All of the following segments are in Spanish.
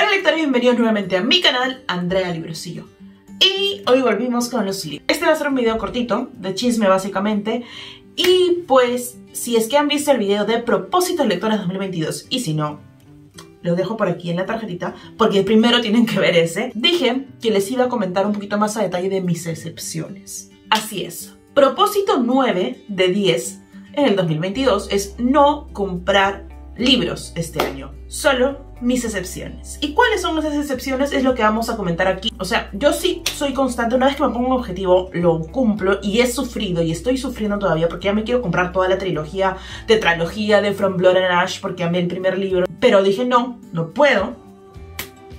Hola lectores, bienvenidos nuevamente a mi canal, Andrea Librosillo. Y hoy volvimos con los libros. Este va a ser un video cortito, de chisme básicamente. Y pues, si es que han visto el video de Propósitos Lectores 2022, y si no, lo dejo por aquí en la tarjetita, porque primero tienen que ver ese. Dije que les iba a comentar un poquito más a detalle de mis excepciones. Así es. Propósito 9 de 10 en el 2022 es no comprar libros este año. Solo mis excepciones. ¿Y cuáles son esas excepciones? Es lo que vamos a comentar aquí. O sea, yo sí soy constante. Una vez que me pongo un objetivo, lo cumplo y he sufrido y estoy sufriendo todavía porque ya me quiero comprar toda la trilogía, tetralogía de From Blood and Ash porque amé el primer libro. Pero dije, no, no puedo.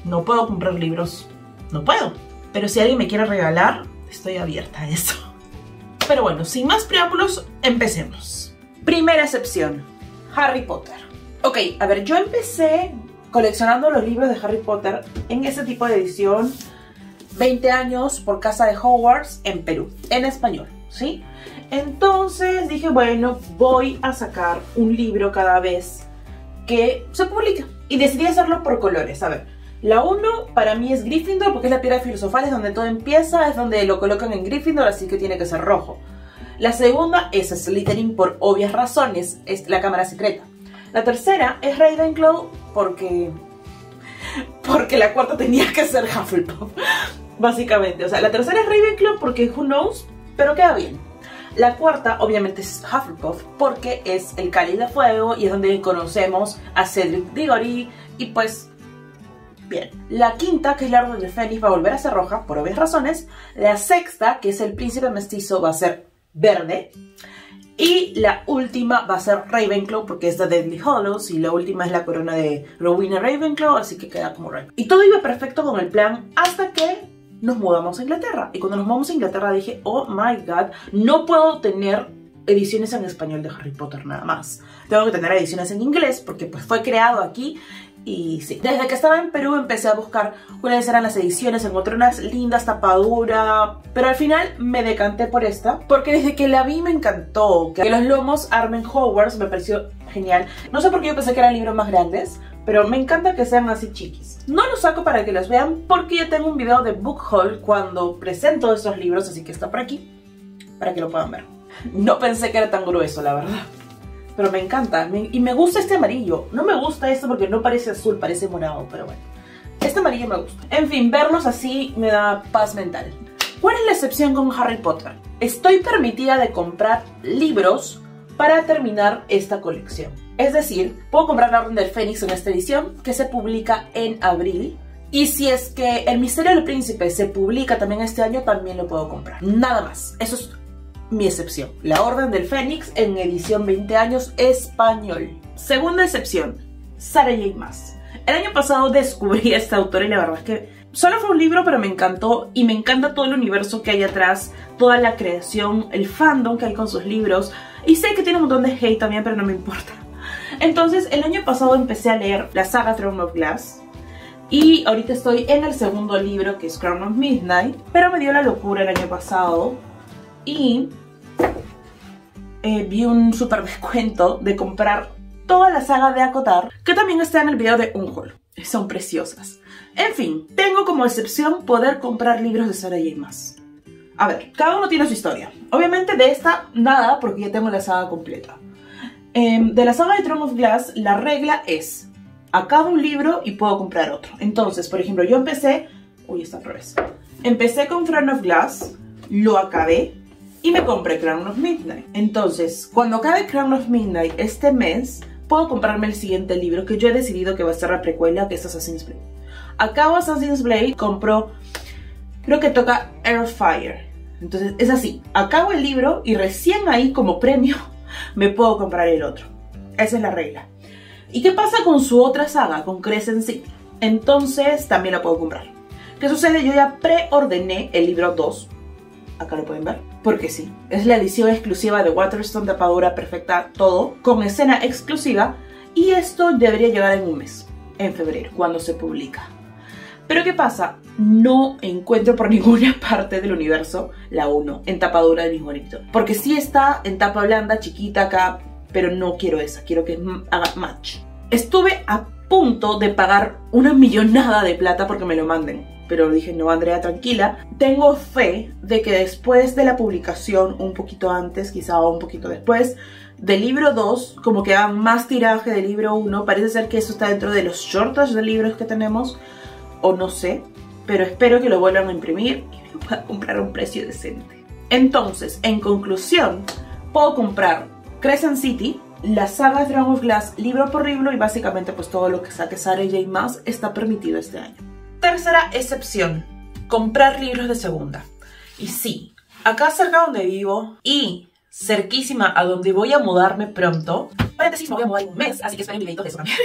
No puedo comprar libros. No puedo. Pero si alguien me quiere regalar, estoy abierta a eso. Pero bueno, sin más preámbulos, empecemos. Primera excepción, Harry Potter. Ok, a ver, yo empecé coleccionando los libros de Harry Potter en ese tipo de edición 20 años por casa de Hogwarts en Perú, en español, ¿sí? Entonces dije, bueno, voy a sacar un libro cada vez que se publica. Y decidí hacerlo por colores, a ver. La 1 para mí es Gryffindor porque es la piedra filosofal, es donde todo empieza, es donde lo colocan en Gryffindor, así que tiene que ser rojo. La segunda es Slytherin por obvias razones, es la cámara secreta. La tercera es Ravenclaw porque... Porque la cuarta tenía que ser Hufflepuff, básicamente. O sea, la tercera es Ravenclaw porque who knows, pero queda bien. La cuarta, obviamente, es Hufflepuff porque es el cáliz de fuego y es donde conocemos a Cedric Diggory y pues... Bien. La quinta, que es la Orden de Fénix, va a volver a ser roja, por obvias razones. La sexta, que es el Príncipe Mestizo, va a ser verde. Y la última va a ser Ravenclaw porque es de Deadly Hollows y la última es la corona de Rowena Ravenclaw, así que queda como Ravenclaw. Y todo iba perfecto con el plan hasta que nos mudamos a Inglaterra. Y cuando nos mudamos a Inglaterra dije, oh my god, no puedo tener ediciones en español de Harry Potter nada más. Tengo que tener ediciones en inglés porque pues fue creado aquí y sí, desde que estaba en Perú empecé a buscar cuáles eran las ediciones, encontré unas lindas tapaduras, pero al final me decanté por esta, porque desde que la vi me encantó, que los lomos armen Hogwarts me pareció genial. No sé por qué yo pensé que eran libros más grandes, pero me encanta que sean así chiquis. No los saco para que los vean porque ya tengo un video de book haul cuando presento estos libros, así que está por aquí, para que lo puedan ver. No pensé que era tan grueso, la verdad pero me encanta. y me gusta este amarillo. No me gusta esto porque no parece azul, parece morado, pero bueno. Este amarillo me gusta. En fin, verlos así me da paz mental. ¿Cuál es la excepción con Harry Potter? Estoy permitida de comprar libros para terminar esta colección. Es decir, puedo comprar La Orden del Fénix en esta edición, que se publica en abril. Y si es que El Misterio del Príncipe se publica también este año, también lo puedo comprar. Nada más. Eso es mi excepción. La Orden del Fénix en edición 20 años español. Segunda excepción, Sarah J. Maas. El año pasado descubrí a esta autora y la verdad es que solo fue un libro pero me encantó y me encanta todo el universo que hay atrás, toda la creación, el fandom que hay con sus libros y sé que tiene un montón de hate también pero no me importa. Entonces el año pasado empecé a leer la saga Throne of Glass y ahorita estoy en el segundo libro que es Crown of Midnight pero me dio la locura el año pasado y eh, vi un super descuento de comprar toda la saga de Acotar, que también está en el video de Unhol. Son preciosas. En fin, tengo como excepción poder comprar libros de Sarah J. Maas. A ver, cada uno tiene su historia. Obviamente de esta, nada, porque ya tengo la saga completa. Em, de la saga de Throne of Glass, la regla es, acabo un libro y puedo comprar otro. Entonces, por ejemplo, yo empecé... Uy, está al revés. Empecé con Throne of Glass, lo acabé, y me compré Crown of Midnight. Entonces, cuando acabe Crown of Midnight este mes, puedo comprarme el siguiente libro que yo he decidido que va a ser la precuela, que es Assassin's Blade. Acabo Assassin's Blade, compro, creo que toca Airfire. Entonces, es así, acabo el libro y recién ahí como premio me puedo comprar el otro. Esa es la regla. ¿Y qué pasa con su otra saga, con Crescent City? Entonces, también la puedo comprar. ¿Qué sucede? Yo ya preordené el libro 2. Acá lo pueden ver porque sí, es la edición exclusiva de Waterstone, tapadura perfecta, todo, con escena exclusiva, y esto debería llegar en un mes, en febrero, cuando se publica. Pero ¿qué pasa? No encuentro por ninguna parte del universo la 1 en tapadura del mismo editor. Porque sí está en tapa blanda, chiquita acá, pero no quiero esa, quiero que haga match. Estuve a punto de pagar una millonada de plata porque me lo manden. Pero dije, no, Andrea, tranquila. Tengo fe de que después de la publicación, un poquito antes, quizá un poquito después, del libro 2, como que hagan más tiraje del libro 1. Parece ser que eso está dentro de los shortage de libros que tenemos, o no sé. Pero espero que lo vuelvan a imprimir y me pueda comprar a un precio decente. Entonces, en conclusión, puedo comprar Crescent City, la saga Dragon of Glass libro por libro y básicamente pues todo lo que saque Sara y más está permitido este año. Tercera excepción, comprar libros de segunda. Y sí, acá cerca donde vivo y cerquísima a donde voy a mudarme pronto, paréntesis, me voy a mudar un mes, así que esperen videitos de eso también.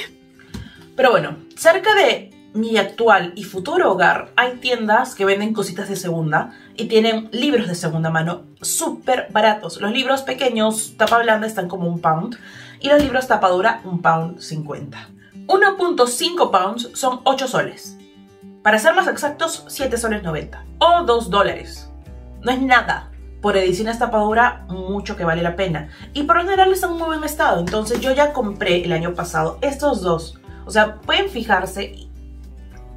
Pero bueno, cerca de mi actual y futuro hogar hay tiendas que venden cositas de segunda y tienen libros de segunda mano súper baratos. Los libros pequeños, tapa blanda, están como un pound y los libros tapa dura un pound 50. 1.5 pounds son 8 soles. Para ser más exactos, 7 soles 90 o 2 dólares. No es nada. Por ediciones tapadura, mucho que vale la pena. Y por lo general están en muy buen estado. Entonces yo ya compré el año pasado estos dos. O sea, pueden fijarse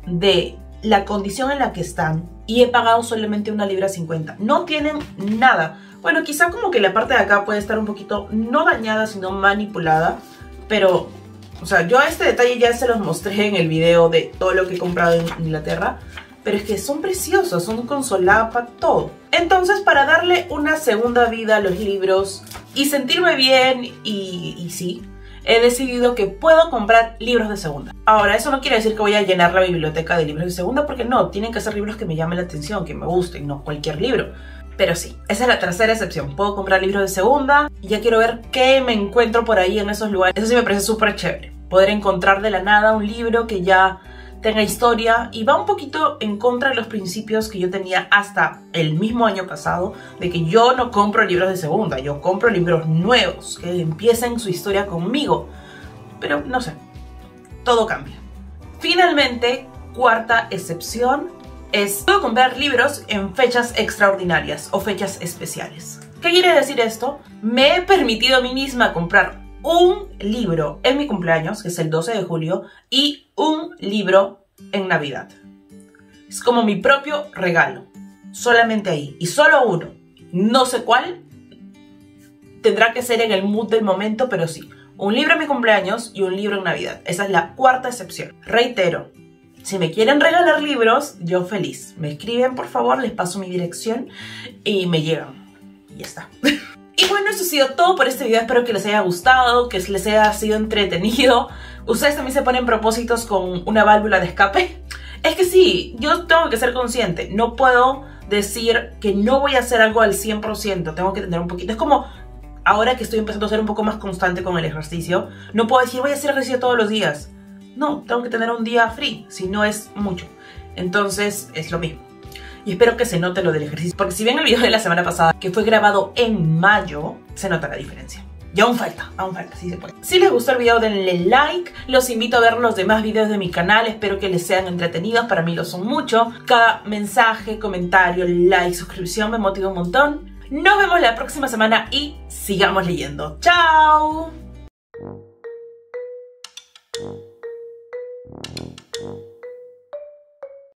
de la condición en la que están y he pagado solamente una libra 50. No tienen nada. Bueno, quizá como que la parte de acá puede estar un poquito no dañada, sino manipulada, pero, o sea, yo este detalle ya se los mostré en el video de todo lo que he comprado en Inglaterra, pero es que son preciosos, son con solapa, todo. Entonces, para darle una segunda vida a los libros y sentirme bien y, y sí, he decidido que puedo comprar libros de segunda. Ahora, eso no quiere decir que voy a llenar la biblioteca de libros de segunda, porque no, tienen que ser libros que me llamen la atención, que me gusten, no cualquier libro. Pero sí, esa es la tercera excepción. Puedo comprar libros de segunda y ya quiero ver qué me encuentro por ahí en esos lugares. Eso sí me parece súper chévere. Poder encontrar de la nada un libro que ya tenga historia y va un poquito en contra de los principios que yo tenía hasta el mismo año pasado, de que yo no compro libros de segunda, yo compro libros nuevos, que empiecen su historia conmigo. Pero no sé, todo cambia. Finalmente, cuarta excepción es, puedo comprar libros en fechas extraordinarias o fechas especiales. ¿Qué quiere decir esto? Me he permitido a mí misma comprar un libro en mi cumpleaños, que es el 12 de julio, y un libro en Navidad. Es como mi propio regalo, solamente ahí, y solo uno. No sé cuál, tendrá que ser en el mood del momento, pero sí. Un libro en mi cumpleaños y un libro en Navidad. Esa es la cuarta excepción. Reitero, si me quieren regalar libros, yo feliz. Me escriben, por favor, les paso mi dirección y me llegan. Y ya está. Y bueno, eso ha sido todo por este video. Espero que les haya gustado, que les haya sido entretenido. Ustedes también se ponen propósitos con una válvula de escape. Es que sí, yo tengo que ser consciente. No puedo decir que no voy a hacer algo al 100%. Tengo que tener un poquito. Es como ahora que estoy empezando a ser un poco más constante con el ejercicio. No puedo decir voy a hacer ejercicio todos los días. No, tengo que tener un día free, si no es mucho. Entonces es lo mismo y espero que se note lo del ejercicio, porque si ven el video de la semana pasada, que fue grabado en mayo, se nota la diferencia. Y aún falta, aún falta, sí se puede. Si les gustó el video denle like, los invito a ver los demás videos de mi canal, espero que les sean entretenidos, para mí lo son mucho. Cada mensaje, comentario, like, suscripción me motiva un montón. Nos vemos la próxima semana y sigamos leyendo. ¡Chao! you